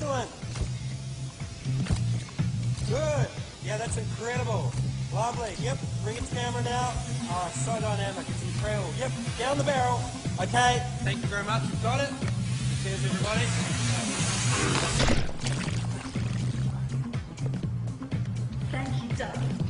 Excellent. Good. Yeah, that's incredible. Lovely. Yep. Bring it to camera now. Oh, so dynamic. It's incredible. Yep. Down the barrel. Okay. Thank you very much. You've got it. Cheers, everybody. Thank you, Doug.